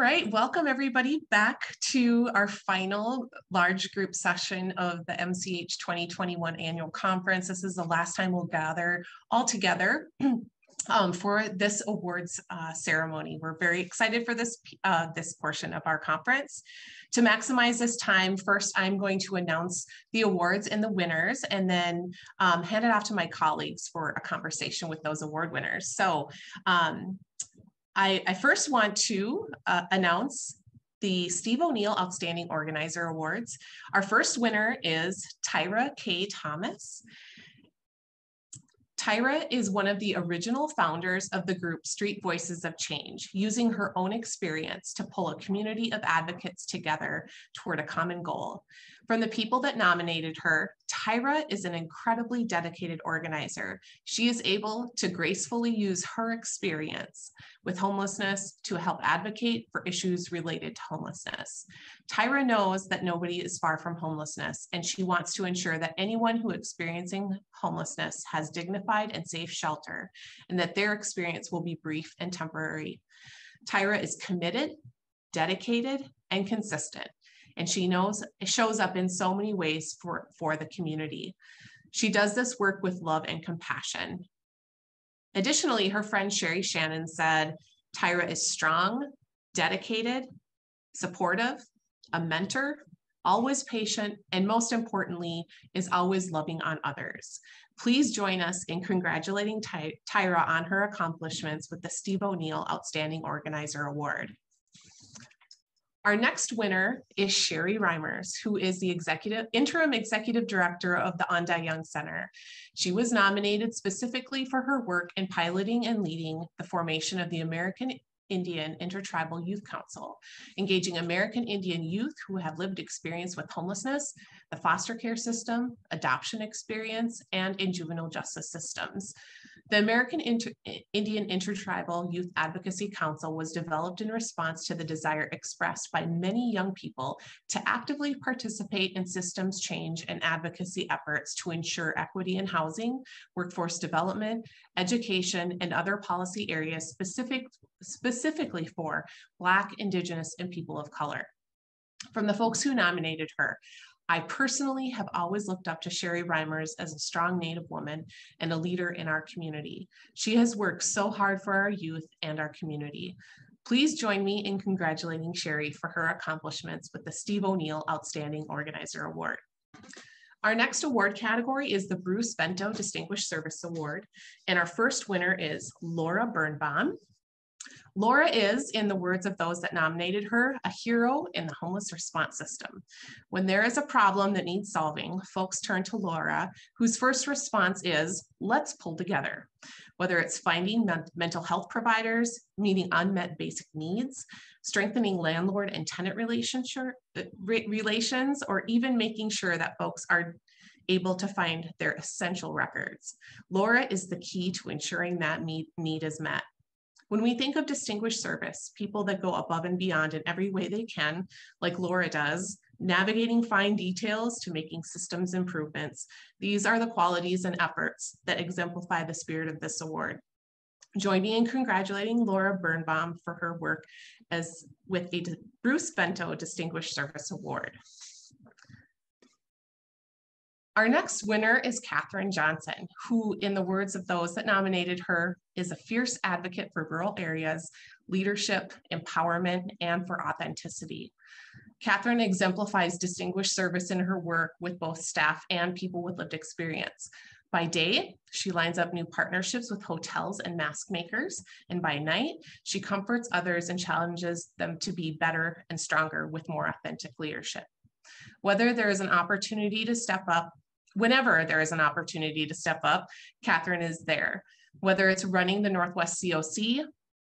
right, welcome everybody back to our final large group session of the MCH 2021 annual conference. This is the last time we'll gather all together um, for this awards uh, ceremony. We're very excited for this, uh, this portion of our conference. To maximize this time, first I'm going to announce the awards and the winners and then um, hand it off to my colleagues for a conversation with those award winners. So um, I, I, first want to uh, announce the Steve O'Neill Outstanding Organizer Awards. Our first winner is Tyra K. Thomas. Tyra is one of the original founders of the group Street Voices of Change, using her own experience to pull a community of advocates together toward a common goal. From the people that nominated her, Tyra is an incredibly dedicated organizer. She is able to gracefully use her experience with homelessness to help advocate for issues related to homelessness. Tyra knows that nobody is far from homelessness, and she wants to ensure that anyone who experiencing homelessness has dignified and safe shelter, and that their experience will be brief and temporary. Tyra is committed, dedicated, and consistent, and she knows shows up in so many ways for, for the community. She does this work with love and compassion. Additionally, her friend Sherry Shannon said, Tyra is strong, dedicated, supportive, a mentor, always patient, and most importantly, is always loving on others. Please join us in congratulating Ty Tyra on her accomplishments with the Steve O'Neill Outstanding Organizer Award. Our next winner is Sherry Reimers, who is the executive interim executive director of the An Young Center. She was nominated specifically for her work in piloting and leading the formation of the American Indian Intertribal Youth Council, engaging American Indian youth who have lived experience with homelessness, the foster care system, adoption experience, and in juvenile justice systems. The American Inter Indian Intertribal Youth Advocacy Council was developed in response to the desire expressed by many young people to actively participate in systems change and advocacy efforts to ensure equity in housing, workforce development, education, and other policy areas specific, specifically for Black, Indigenous, and people of color. From the folks who nominated her, I personally have always looked up to Sherry Reimers as a strong Native woman and a leader in our community. She has worked so hard for our youth and our community. Please join me in congratulating Sherry for her accomplishments with the Steve O'Neill Outstanding Organizer Award. Our next award category is the Bruce Vento Distinguished Service Award, and our first winner is Laura Birnbaum. Laura is, in the words of those that nominated her, a hero in the homeless response system. When there is a problem that needs solving, folks turn to Laura, whose first response is, let's pull together. Whether it's finding mental health providers, meeting unmet basic needs, strengthening landlord and tenant relationship, relations, or even making sure that folks are able to find their essential records. Laura is the key to ensuring that need is met. When we think of distinguished service, people that go above and beyond in every way they can, like Laura does, navigating fine details to making systems improvements, these are the qualities and efforts that exemplify the spirit of this award. Join me in congratulating Laura Birnbaum for her work as with a Bruce Vento Distinguished Service Award. Our next winner is Katherine Johnson, who, in the words of those that nominated her, is a fierce advocate for rural areas, leadership, empowerment, and for authenticity. Catherine exemplifies distinguished service in her work with both staff and people with lived experience. By day, she lines up new partnerships with hotels and mask makers. And by night, she comforts others and challenges them to be better and stronger with more authentic leadership. Whether there is an opportunity to step up, whenever there is an opportunity to step up, Catherine is there. Whether it's running the Northwest COC,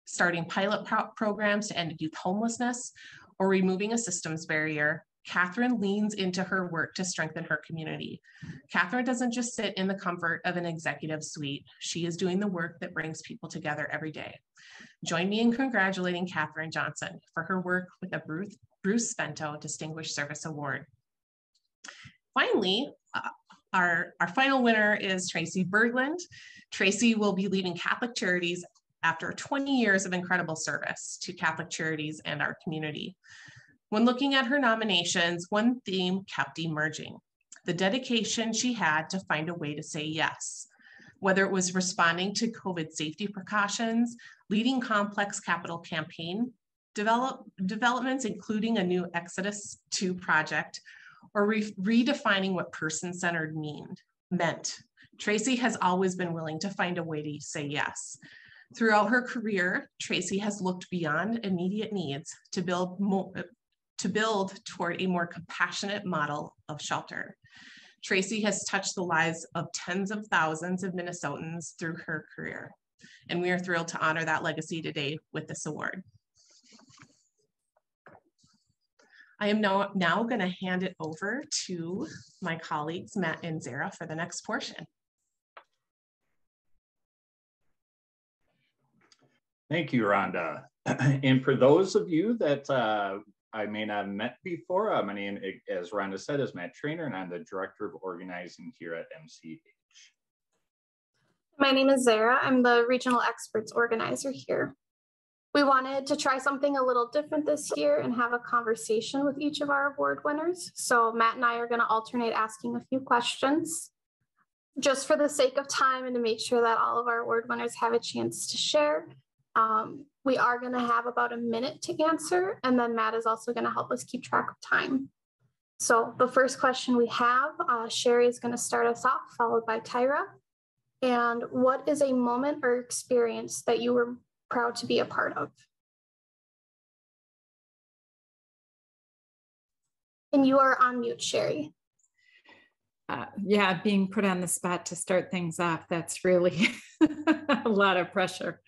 starting pilot pro programs to end youth homelessness, or removing a systems barrier, Catherine leans into her work to strengthen her community. Catherine doesn't just sit in the comfort of an executive suite. She is doing the work that brings people together every day. Join me in congratulating Catherine Johnson for her work with the Bruce, Bruce Vento Distinguished Service Award. Finally, uh, our, our final winner is Tracy Berglund. Tracy will be leaving Catholic Charities after 20 years of incredible service to Catholic Charities and our community. When looking at her nominations, one theme kept emerging the dedication she had to find a way to say yes. Whether it was responding to COVID safety precautions, leading complex capital campaign develop, developments, including a new Exodus 2 project, or re redefining what person-centered meant. Tracy has always been willing to find a way to say yes. Throughout her career, Tracy has looked beyond immediate needs to build more, to build toward a more compassionate model of shelter. Tracy has touched the lives of tens of thousands of Minnesotans through her career, and we are thrilled to honor that legacy today with this award. I am now, now going to hand it over to my colleagues, Matt and Zara, for the next portion. Thank you, Rhonda. and for those of you that uh, I may not have met before, uh, my name, as Rhonda said, is Matt Trainer, and I'm the Director of Organizing here at MCH. My name is Zara. I'm the Regional Experts Organizer here. We wanted to try something a little different this year and have a conversation with each of our award winners. So Matt and I are going to alternate asking a few questions. Just for the sake of time and to make sure that all of our award winners have a chance to share, um, we are going to have about a minute to answer, and then Matt is also going to help us keep track of time. So the first question we have, uh, Sherry is going to start us off, followed by Tyra. And what is a moment or experience that you were proud to be a part of. And you are on mute, Sherry. Uh, yeah, being put on the spot to start things off, that's really a lot of pressure.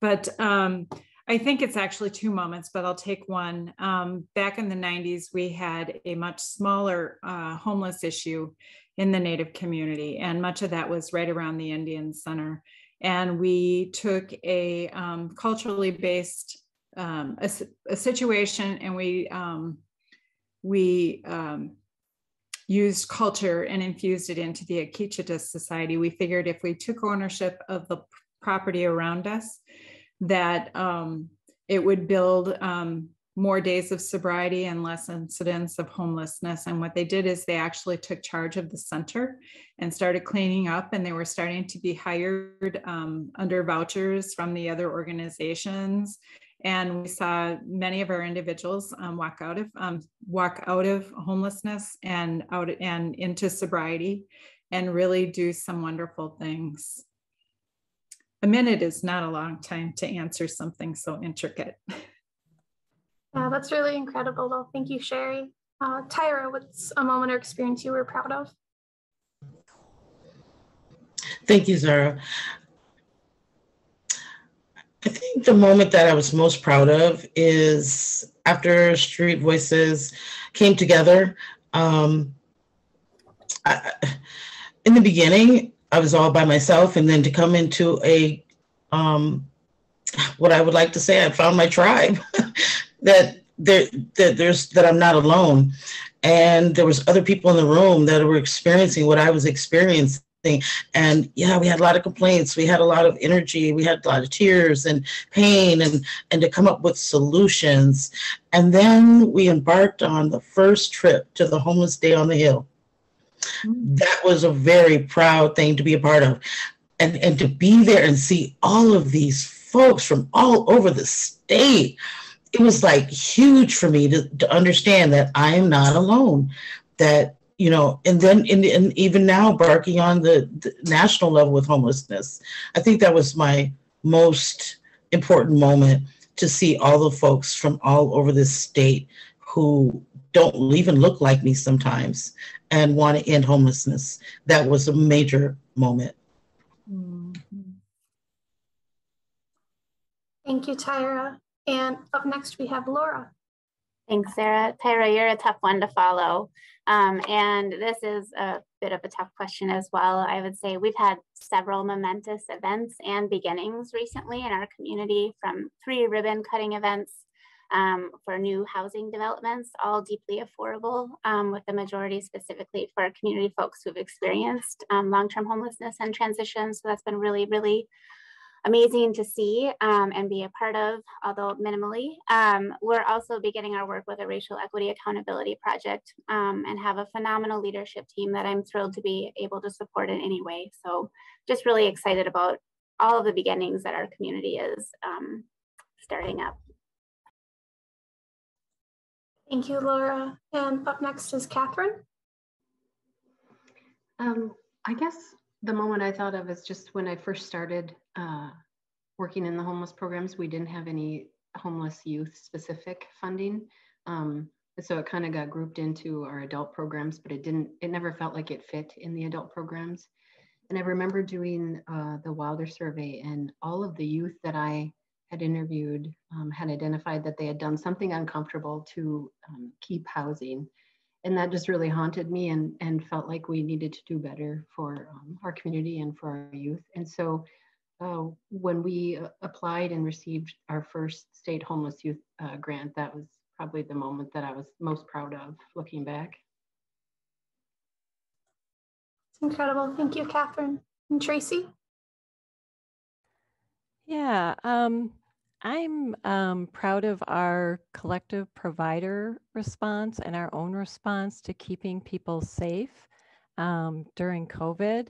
But um, I think it's actually two moments, but I'll take one. Um, back in the 90s, we had a much smaller uh, homeless issue in the Native community, and much of that was right around the Indian Center and we took a um, culturally based um, a, a, situation and we um, we um, used culture and infused it into the Akichita Society. We figured if we took ownership of the property around us, that um, it would build um, more days of sobriety and less incidents of homelessness. And what they did is they actually took charge of the center and started cleaning up, and they were starting to be hired um, under vouchers from the other organizations. And we saw many of our individuals um, walk out of um, walk out of homelessness and out and into sobriety, and really do some wonderful things. A minute is not a long time to answer something so intricate. Yeah, that's really incredible though. Thank you, Sherry. Uh, Tyra, what's a moment or experience you were proud of? Thank you, Zara. I think the moment that I was most proud of is after Street Voices came together. Um, I, in the beginning, I was all by myself, and then to come into a um, what I would like to say, I found my tribe. that there that there's that I'm not alone, and there was other people in the room that were experiencing what I was experiencing. And yeah, we had a lot of complaints. We had a lot of energy. We had a lot of tears and pain, and and to come up with solutions. And then we embarked on the first trip to the homeless day on the hill. Mm. That was a very proud thing to be a part of, and and to be there and see all of these folks from all over the state it was like huge for me to, to understand that I am not alone. That you know, and then and, and even now barking on the, the national level with homelessness, I think that was my most important moment to see all the folks from all over this state who don't even look like me sometimes and want to end homelessness. That was a major moment. Mm-hmm. Thank you, Tyra. And up next, we have Laura. Thanks, Sarah. Tyra, you're a tough one to follow. Um, and this is a bit of a tough question as well. I would say we've had several momentous events and beginnings recently in our community from three ribbon cutting events um, for new housing developments, all deeply affordable, um, with the majority specifically for community folks who've experienced um, long-term homelessness and transition. So that's been really, really amazing to see um, and be a part of, although minimally. Um, we're also beginning our work with a racial equity accountability project um, and have a phenomenal leadership team that I'm thrilled to be able to support in any way. So just really excited about all of the beginnings that our community is um, starting up. Thank you, Laura. And up next is Catherine. Um, I guess the moment I thought of is just when I first started uh, working in the homeless programs, we didn't have any homeless youth specific funding. Um, so it kind of got grouped into our adult programs, but it didn't, it never felt like it fit in the adult programs. And I remember doing uh, the Wilder survey and all of the youth that I had interviewed um, had identified that they had done something uncomfortable to um, keep housing and that just really haunted me and, and felt like we needed to do better for um, our community and for our youth. And so uh, when we uh, applied and received our first state homeless youth uh, grant, that was probably the moment that I was most proud of looking back. It's incredible. Thank you, Catherine. And Tracy? Yeah, um, I'm um, proud of our collective provider response and our own response to keeping people safe um, during COVID.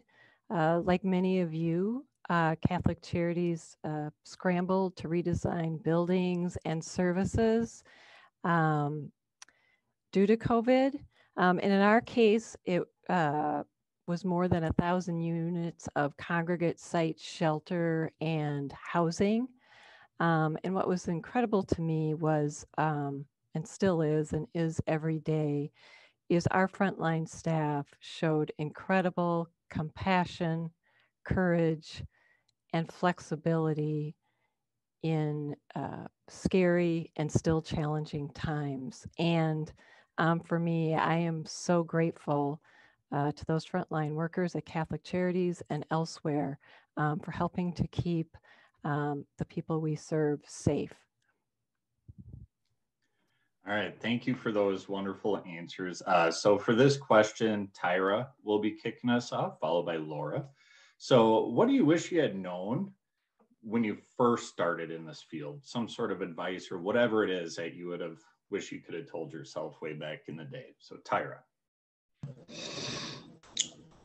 Uh, like many of you, uh, Catholic Charities uh, scrambled to redesign buildings and services um, due to COVID. Um, and in our case, it uh, was more than a thousand units of congregate site shelter and housing. Um, and what was incredible to me was, um, and still is, and is every day, is our frontline staff showed incredible compassion, courage, and flexibility in uh, scary and still challenging times. And um, for me, I am so grateful uh, to those frontline workers at Catholic Charities and elsewhere um, for helping to keep um, the people we serve safe. All right, thank you for those wonderful answers. Uh, so for this question, Tyra will be kicking us off, followed by Laura. So what do you wish you had known when you first started in this field? Some sort of advice or whatever it is that you would have wished you could have told yourself way back in the day. So Tyra.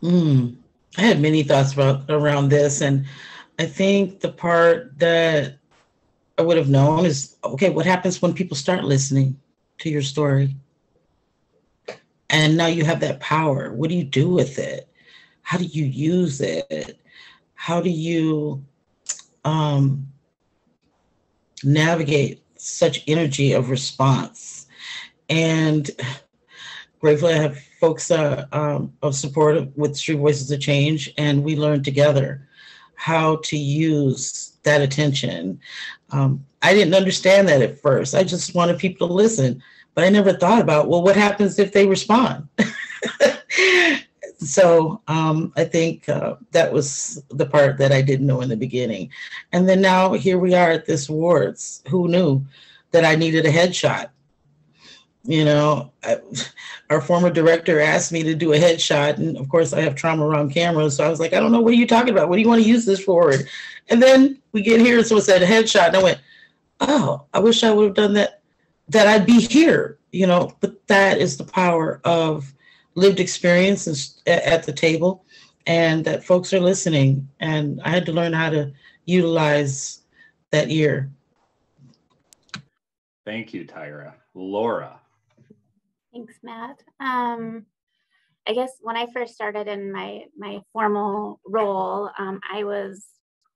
Mm, I had many thoughts about around this, and I think the part that I would have known is okay, what happens when people start listening to your story? And now you have that power. What do you do with it? How do you use it? How do you um, navigate such energy of response? And gratefully, I have folks um, of support with Street Voices of Change, and we learn together how to use that attention. Um, I didn't understand that at first. I just wanted people to listen, but I never thought about, well, what happens if they respond? so um, I think uh, that was the part that I didn't know in the beginning. And then now here we are at this awards. Who knew that I needed a headshot? you know I, our former director asked me to do a headshot and of course i have trauma around cameras so i was like i don't know what are you talking about what do you want to use this for and then we get here and so it said headshot and i went oh i wish i would have done that that i'd be here you know but that is the power of lived experience at the table and that folks are listening. And i had to learn how to utilize that ear. Thank you tyra. Laura. Thanks, Matt. Um, I guess when I first started in my my formal role, um, I was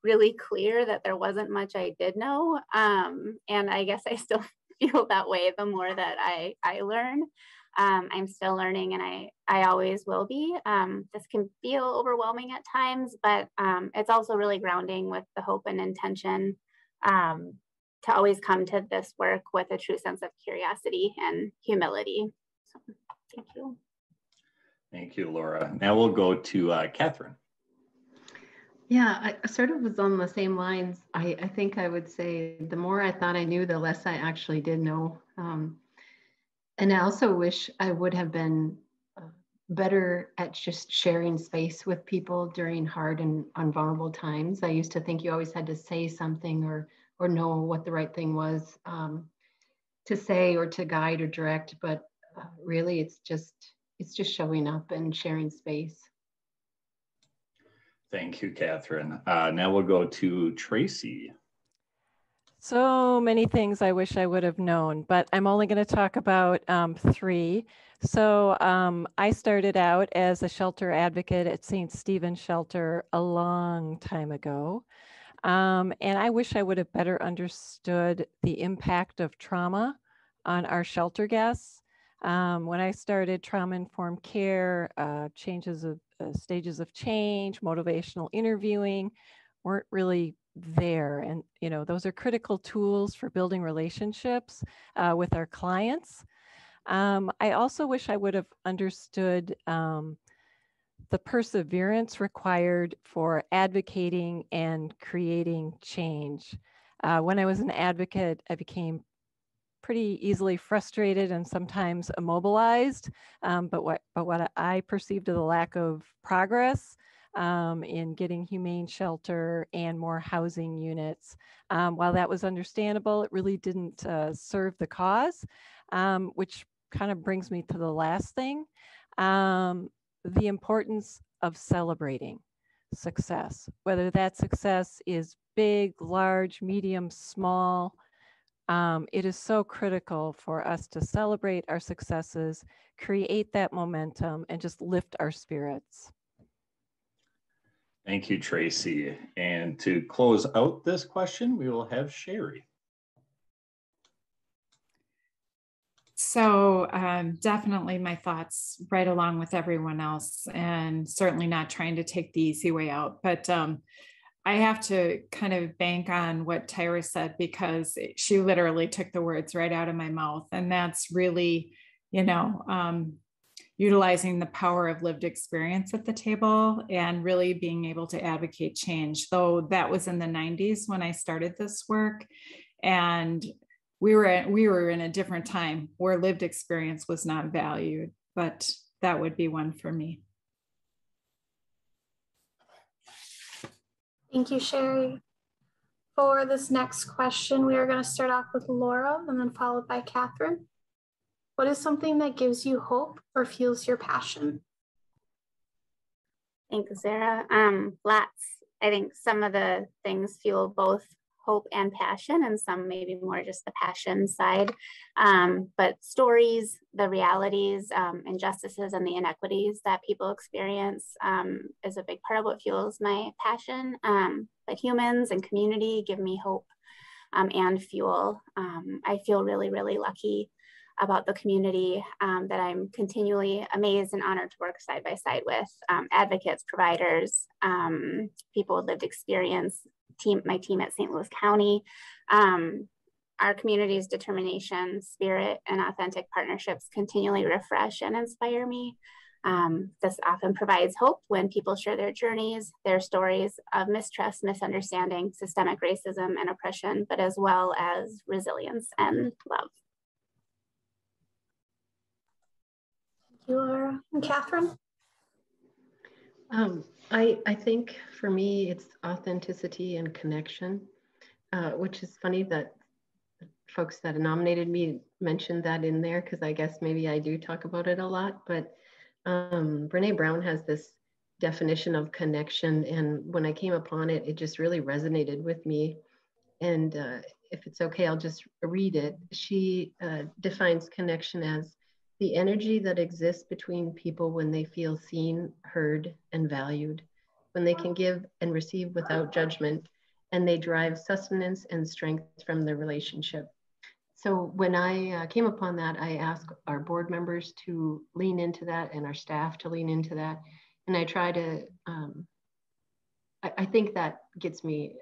really clear that there wasn't much I did know, um, and I guess I still feel that way the more that I I learn. Um, I'm still learning, and I I always will be. Um, this can feel overwhelming at times, but um, it's also really grounding with the hope and intention um, to always come to this work with a true sense of curiosity and humility. Thank you. Thank you, Laura. Now we'll go to uh, Catherine. Yeah, I sort of was on the same lines. I, I think I would say the more I thought I knew, the less I actually did know. Um, and I also wish I would have been uh, better at just sharing space with people during hard and vulnerable times. I used to think you always had to say something or or know what the right thing was um, to say or to guide or direct, but uh, really it's just it's just showing up and sharing space. Thank you, Catherine. Uh, now we'll go to Tracy. So many things I wish I would have known, but I'm only going to talk about um, three. So um, I started out as a shelter advocate at St. Stephen's Shelter a long time ago. Um, and I wish I would have better understood the impact of trauma on our shelter guests. Um, when I started trauma informed care, uh, changes of uh, stages of change, motivational interviewing weren't really there. And, you know, those are critical tools for building relationships uh, with our clients. Um, I also wish I would have understood um, the perseverance required for advocating and creating change. Uh, when I was an advocate, I became pretty easily frustrated and sometimes immobilized. Um, but what but what I perceived as a lack of progress um, in getting humane shelter and more housing units. Um, while that was understandable, it really didn't uh, serve the cause, um, which kind of brings me to the last thing, um, the importance of celebrating success, whether that success is big, large, medium, small, um, it is so critical for us to celebrate our successes, create that momentum, and just lift our spirits. Thank you, Tracy. And to close out this question, we will have Sherry. So, um, definitely my thoughts right along with everyone else, and certainly not trying to take the easy way out. But um, I have to kind of bank on what Tyra said because she literally took the words right out of my mouth. And that's really, you know, um, utilizing the power of lived experience at the table and really being able to advocate change. Though that was in the 90s when I started this work. And we were we were in a different time where lived experience was not valued, but that would be one for me. Thank you, Sherry. For this next question, we are going to start off with Laura and then followed by Catherine. What is something that gives you hope or fuels your passion? Thank you, Sarah. Um, lots. I think some of the things fuel both hope and passion, and some maybe more just the passion side. Um, but stories, the realities, um, injustices, and the inequities that people experience um, is a big part of what fuels my passion. Um, but humans and community give me hope um, and fuel. Um, I feel really, really lucky about the community um, that I'm continually amazed and honored to work side by side with um, advocates, providers, um, people with lived experience, team, my team at St. Louis County. Um, our community's determination, spirit, and authentic partnerships continually refresh and inspire me. Um, this often provides hope when people share their journeys, their stories of mistrust, misunderstanding, systemic racism, and oppression, but as well as resilience and love. Thank you, Laura. And Catherine? Um, I, I think for me, it's authenticity and connection, uh, which is funny that folks that nominated me mentioned that in there because I guess maybe I do talk about it a lot. But um, Brene Brown has this definition of connection. And when I came upon it, it just really resonated with me. And uh, if it's okay, I'll just read it. She uh, defines connection as the energy that exists between people when they feel seen, heard, and valued, when they can give and receive without judgment, and they drive sustenance and strength from the relationship. So when I uh, came upon that, I asked our board members to lean into that and our staff to lean into that. And I try to, um, I, I think that gets me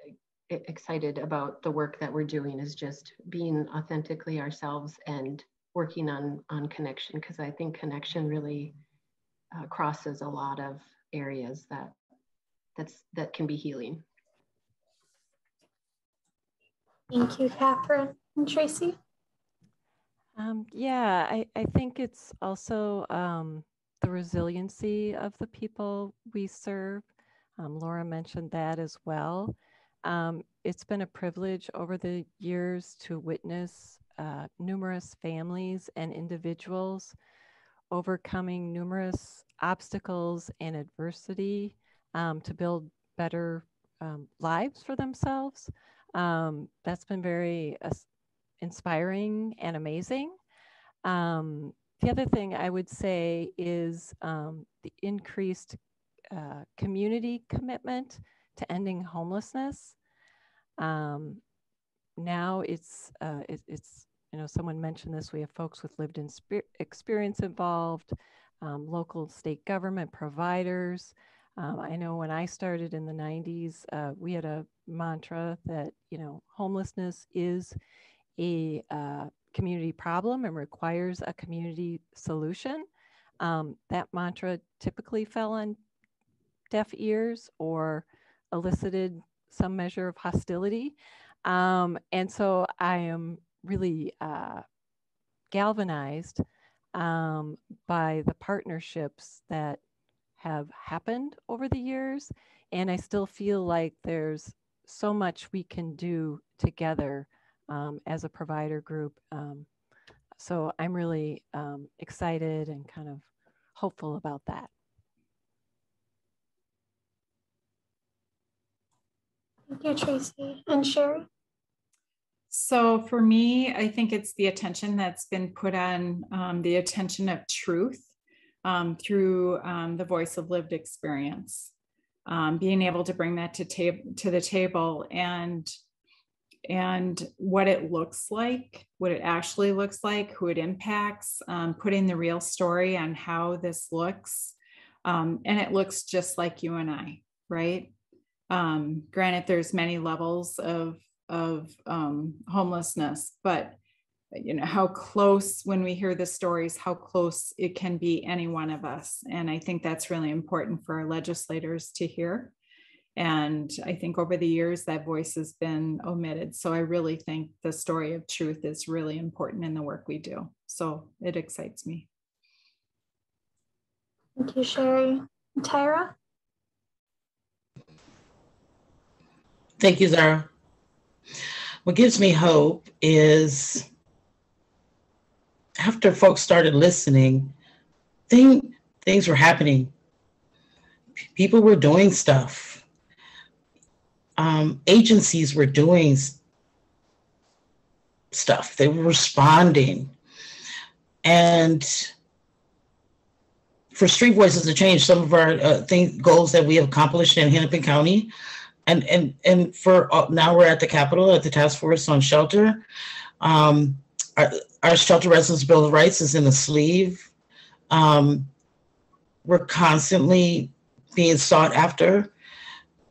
excited about the work that we're doing is just being authentically ourselves and working on on connection because I think connection really uh, crosses a lot of areas that that's that can be healing. Thank you, Catherine and Tracy. Um, yeah, I, I think it's also um, the resiliency of the people we serve. Um, Laura mentioned that as well. Um, it's been a privilege over the years to witness uh, numerous families and individuals overcoming numerous obstacles and adversity um, to build better um, lives for themselves. Um, that's been very uh, inspiring and amazing. Um, the other thing I would say is um, the increased uh, community commitment to ending homelessness. Um, now it's, uh, it, it's, you know, someone mentioned this, we have folks with lived in experience involved, um, local state government providers. Um, I know when I started in the 90s, uh, we had a mantra that, you know, homelessness is a uh, community problem and requires a community solution. Um, that mantra typically fell on deaf ears or elicited some measure of hostility. Um, and so I am really uh, galvanized um, by the partnerships that have happened over the years. And I still feel like there's so much we can do together um, as a provider group. Um, so I'm really um, excited and kind of hopeful about that. Thank you, Tracy. And Sherry? So for me, I think it's the attention that's been put on um, the attention of truth um, through um, the voice of lived experience. Um, being able to bring that to, tab- to the table and and what it looks like, what it actually looks like, who it impacts, um, putting the real story on how this looks. Um, and it looks just like you and I, right? Um, granted, there's many levels of of um, homelessness, but you know how close when we hear the stories, how close it can be any one of us, and I think that's really important for our legislators to hear. And I think over the years that voice has been omitted. So I really think the story of truth is really important in the work we do. So it excites me. Thank you, Sherry. Tyra? Thank you, Zara. What gives me hope is after folks started listening, thing, things were happening. People were doing stuff. Um, agencies were doing stuff. They were responding. And for Street Voices to change some of our uh, thing, goals that we have accomplished in Hennepin County, and and and for uh, now we're at the Capitol at the task force on shelter. Um, our, our shelter residents bill of rights is in the sleeve. Um, we're constantly being sought after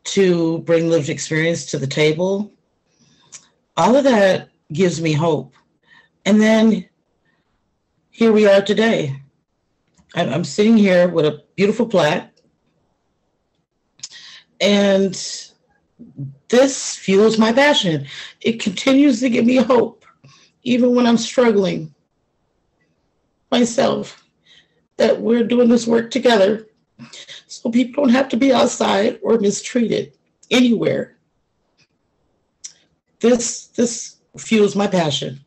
to bring lived experience to the table. All of that gives me hope. And then here we are today. I'm, I'm sitting here with a beautiful plaque. And this fuels my passion. It continues to give me hope, even when I'm struggling myself, that we're doing this work together so people don't have to be outside or mistreated anywhere. This, this fuels my passion.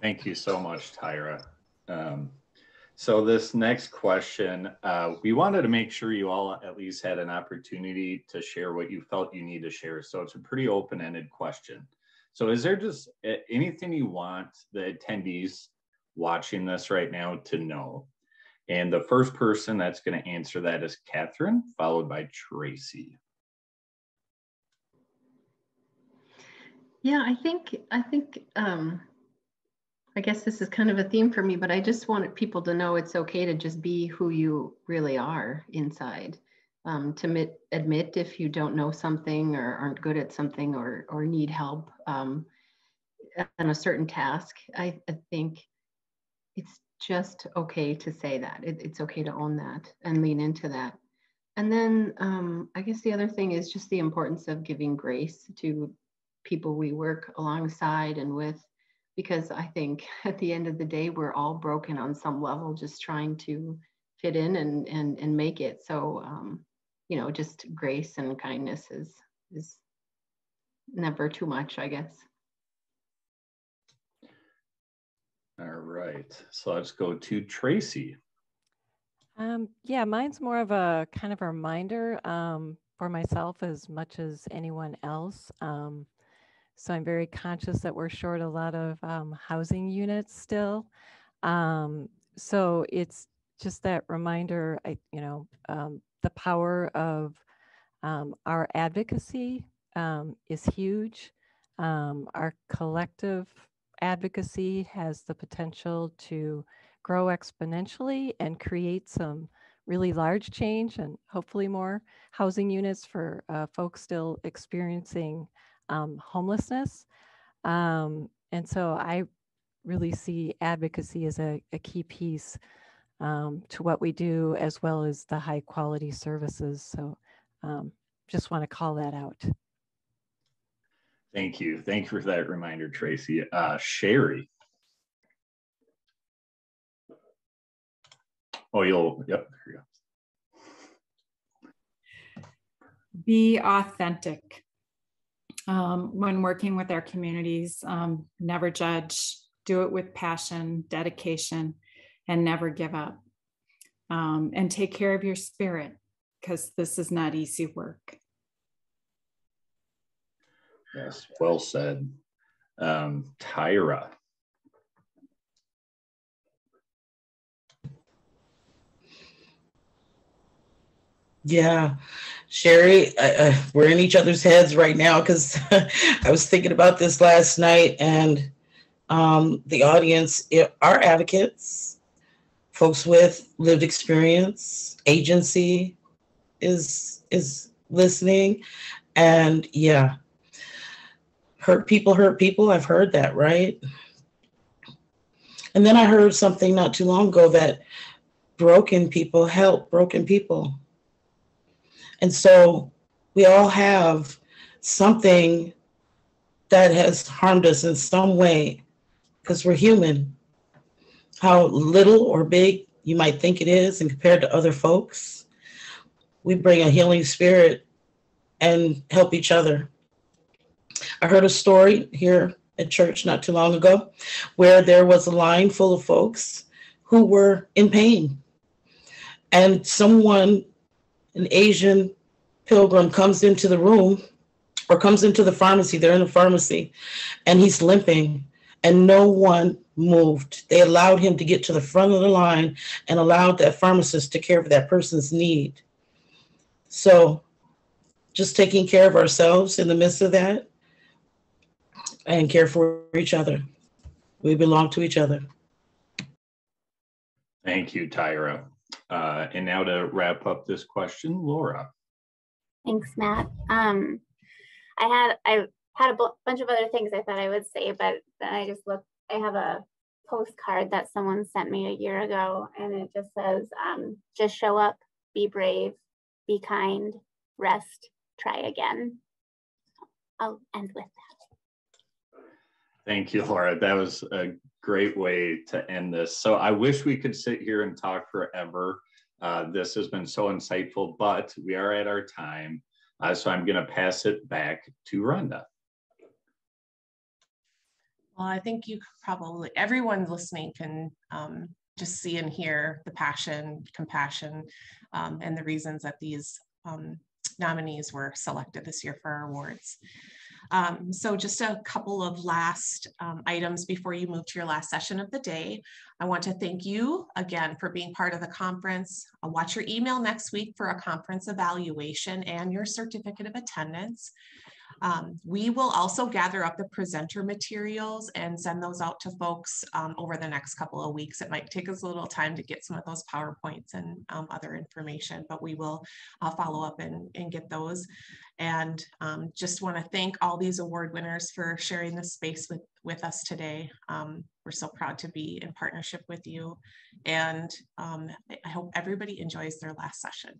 Thank you so much, Tyra. Um, so this next question, uh, we wanted to make sure you all at least had an opportunity to share what you felt you need to share. So it's a pretty open-ended question. So is there just anything you want the attendees watching this right now to know? And the first person that's going to answer that is Catherine, followed by Tracy. Yeah, I think I think um, I guess this is kind of a theme for me, but I just wanted people to know it's okay to just be who you really are inside. Um, to admit, admit if you don't know something or aren't good at something or, or need help um, on a certain task. I, I, think it's just okay to say that. It, it's okay to own that and lean into that. And then um, I guess the other thing is just the importance of giving grace to people we work alongside and with because I think at the end of the day, we're all broken on some level, just trying to fit in and and and make it. So um, you know, just grace and kindness is is never too much, I guess. All right, so let's go to Tracy. Um, yeah, mine's more of a kind of a reminder um, for myself as much as anyone else. Um, so I'm very conscious that we're short a lot of um, housing units still. Um, so it's just that reminder, I, you know, um, the power of um, our advocacy um, is huge. Um, our collective advocacy has the potential to grow exponentially and create some really large change and hopefully more housing units for uh, folks still experiencing um, homelessness. Um, and so I really see advocacy as a, a key piece um, to what we do, as well as the high quality services. So um, just want to call that out. Thank you. Thank you for that reminder, Tracy. Uh, Sherry. Oh, you'll, yep, there you go. Be authentic. Um, when working with our communities, um, never judge, do it with passion, dedication, and never give up. Um, and take care of your spirit because this is not easy work. Yes, well said. Um, Tyra. Yeah, Sherry, I, I, we're in each other's heads right now because I was thinking about this last night, and um, the audience are advocates, folks with lived experience, agency is is listening, and yeah, hurt people hurt people. I've heard that, right? And then I heard something not too long ago that broken people help broken people and so we all have something that has harmed us in some way because we're human. How little or big you might think it is, and compared to other folks, we bring a healing spirit and help each other. I heard a story here at church not too long ago where there was a line full of folks who were in pain. And someone an Asian pilgrim comes into the room or comes into the pharmacy, they're in the pharmacy, and he's limping, and no one moved. They allowed him to get to the front of the line and allowed that pharmacist to care for that person's need. So, just taking care of ourselves in the midst of that and care for each other. We belong to each other. Thank you, Tyra. Uh, and now to wrap up this question, Laura. Thanks, Matt. Um, I had I had a bunch of other things I thought I would say, but then I just looked. I have a postcard that someone sent me a year ago, and it just says, um, "Just show up, be brave, be kind, rest, try again." I'll end with that. Thank you, Laura. That was a great way to end this. So I wish we could sit here and talk forever. Uh, this has been so insightful, but we are at our time. Uh, so I'm going to pass it back to Rhonda. Well, I think you probably, everyone listening can um, just see and hear the passion, compassion, um, and the reasons that these um, nominees were selected this year for our awards. Um, so just a couple of last um, items before you move to your last session of the day. I want to thank you again for being part of the conference. I'll watch your email next week for a conference evaluation and your certificate of attendance. Um, we will also gather up the presenter materials and send those out to folks um, over the next couple of weeks. It might take us a little time to get some of those PowerPoints and um, other information, but we will uh, follow up and, and get those. And um, just want to thank all these award winners for sharing this space with, with us today. Um, we're so proud to be in partnership with you. And um, I hope everybody enjoys their last session.